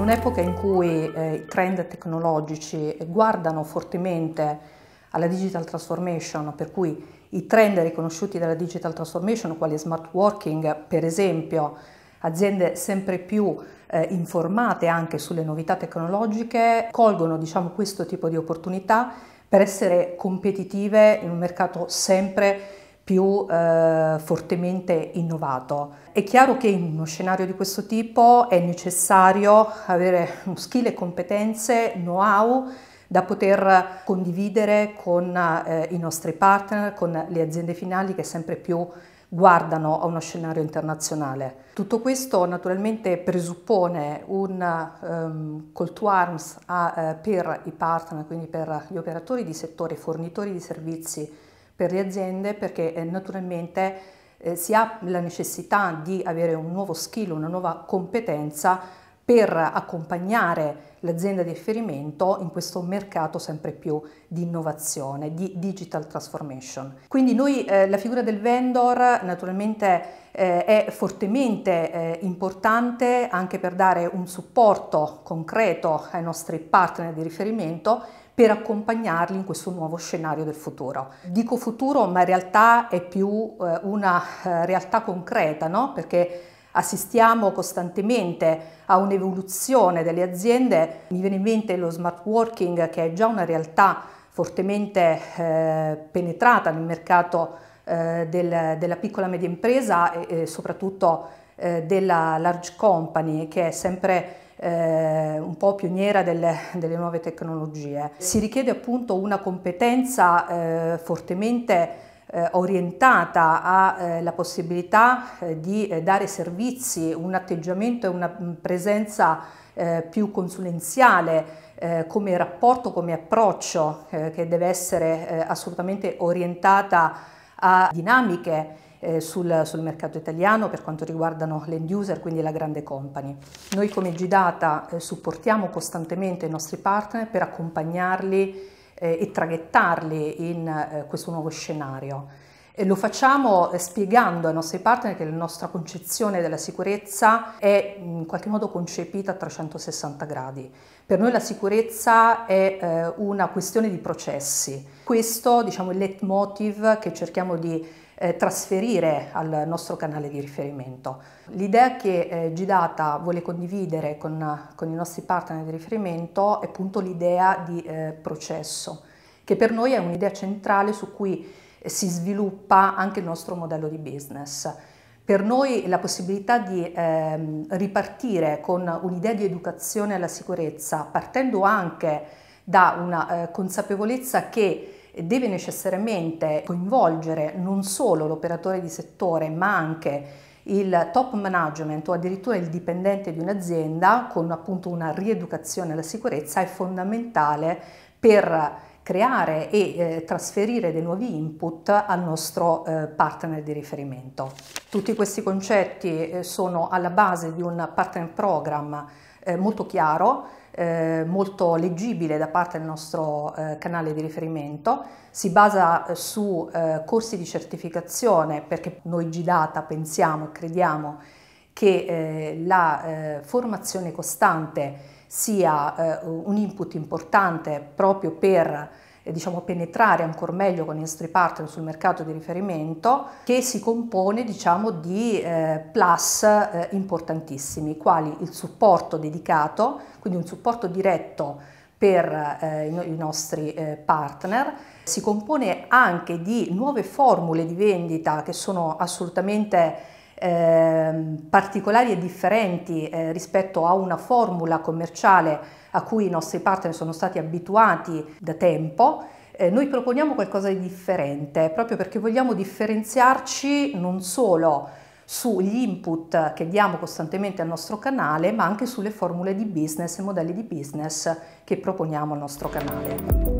In un'epoca in cui eh, i trend tecnologici guardano fortemente alla digital transformation, per cui i trend riconosciuti dalla digital transformation, quali smart working, per esempio, aziende sempre più eh, informate anche sulle novità tecnologiche, colgono diciamo, questo tipo di opportunità per essere competitive in un mercato sempre più più eh, fortemente innovato. È chiaro che in uno scenario di questo tipo è necessario avere skill e competenze, know-how da poter condividere con eh, i nostri partner, con le aziende finali che sempre più guardano a uno scenario internazionale. Tutto questo naturalmente presuppone un um, call to arms a, uh, per i partner, quindi per gli operatori di settore, fornitori di servizi per le aziende perché eh, naturalmente eh, si ha la necessità di avere un nuovo skill, una nuova competenza per accompagnare l'azienda di riferimento in questo mercato sempre più di innovazione, di digital transformation. Quindi noi eh, la figura del vendor naturalmente eh, è fortemente eh, importante anche per dare un supporto concreto ai nostri partner di riferimento per accompagnarli in questo nuovo scenario del futuro. Dico futuro, ma in realtà è più eh, una eh, realtà concreta, no? perché assistiamo costantemente a un'evoluzione delle aziende. Mi viene in mente lo smart working, che è già una realtà fortemente eh, penetrata nel mercato eh, del, della piccola e media impresa e, e soprattutto eh, della large company, che è sempre eh, un po' pioniera delle, delle, nuove tecnologie. Si richiede appunto una competenza eh, fortemente eh, orientata alla eh, possibilità eh, di eh, dare servizi, un atteggiamento e una presenza più consulenziale come rapporto, come approccio che deve essere assolutamente orientata a dinamiche eh, sul, sul, mercato italiano per quanto riguardano l'end user, quindi la grande company. Noi come Gdata eh, supportiamo costantemente i nostri partner per accompagnarli eh, e traghettarli in questo nuovo scenario. E lo facciamo eh, spiegando ai nostri partner che la nostra concezione della sicurezza è in qualche modo concepita a 360 gradi. Per noi la sicurezza è eh, una questione di processi. Questo diciamo, è il leitmotiv che cerchiamo di eh, trasferire al nostro canale di riferimento. L'idea che eh, Gdata vuole condividere con, con, i nostri partner di riferimento è appunto l'idea di eh, processo, che per noi è un'idea centrale su cui si sviluppa anche il nostro modello di business. Per noi la possibilità di ehm, ripartire con un'idea di educazione alla sicurezza, partendo anche da una eh, consapevolezza che deve necessariamente coinvolgere non solo l'operatore di settore ma anche il top management o addirittura il dipendente di un'azienda con appunto una rieducazione alla sicurezza è fondamentale per creare e eh, trasferire dei nuovi input al nostro eh, partner di riferimento. Tutti questi concetti eh, sono alla base di un partner program eh, molto chiaro eh, molto leggibile da parte del nostro eh, canale di riferimento, si basa su corsi di certificazione perché noi Gdata pensiamo e crediamo che eh, la eh, formazione costante sia un input importante proprio per eh, diciamo, penetrare ancora meglio con i nostri partner sul mercato di riferimento che si compone diciamo, di eh, plus eh, importantissimi, quali il supporto dedicato, quindi un supporto diretto per eh, i nostri eh, partner, si compone anche di nuove formule di vendita che sono assolutamente eh, particolari e differenti eh, rispetto a una formula commerciale a cui i nostri partner sono stati abituati da tempo, eh, noi proponiamo qualcosa di differente proprio perché vogliamo differenziarci non solo sugli input che diamo costantemente al nostro canale, ma anche sulle formule di business e modelli di business che proponiamo al nostro canale.